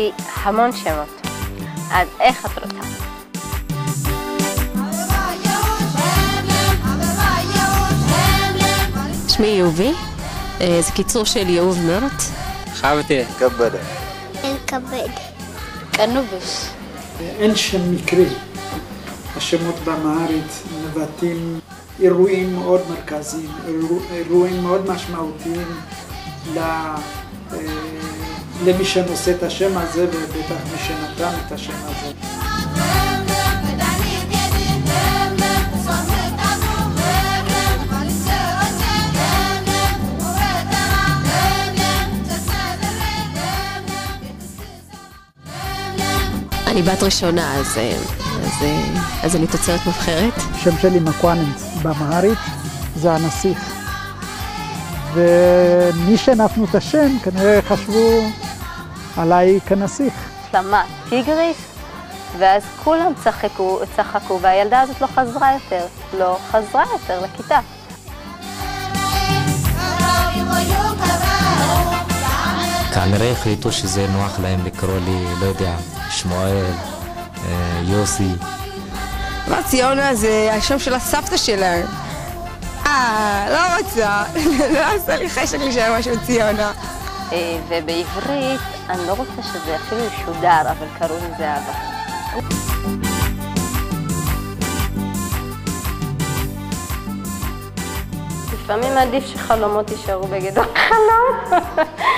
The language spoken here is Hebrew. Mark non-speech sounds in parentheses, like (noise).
לי המון שמות. אז איך את רוצה? שמי יובי, אה, זה קיצור של יהוב מרט. חבתי. כבדה. אלכבד. קנובוש. אין שם מקרי. השמות באמהרית מבטאים אירועים מאוד מרכזיים, אירוע, אירועים מאוד משמעותיים ל, אה, למי שנושא את השם הזה ובטח מי שנתן את השם הזה. אני בת ראשונה, אז, אה, אז, אה, אז אני תוצרת מובחרת. השם שלי מקואננס באמהרית זה הנסיך. ומי שנתנו את השם כנראה חשבו עליי כנסיך. שלמה טיגריס, ואז כולם צחקו, צחקו, והילדה הזאת לא חזרה יותר, לא חזרה יותר לכיתה. כנראה החליטו שזה נוח להם לקרוא לי, לא יודע, שמואל, אה, יוסי. מה ציונה זה השם של הסבתא שלה. אה, לא רוצה. (laughs) לא עושה לי חשק להישאר משהו ציונה. אה, ובעברית, אני לא רוצה שזה אפילו ישודר, אבל קראו לי זהבה. לפעמים עדיף שחלומות יישארו בגדול חלום. (laughs)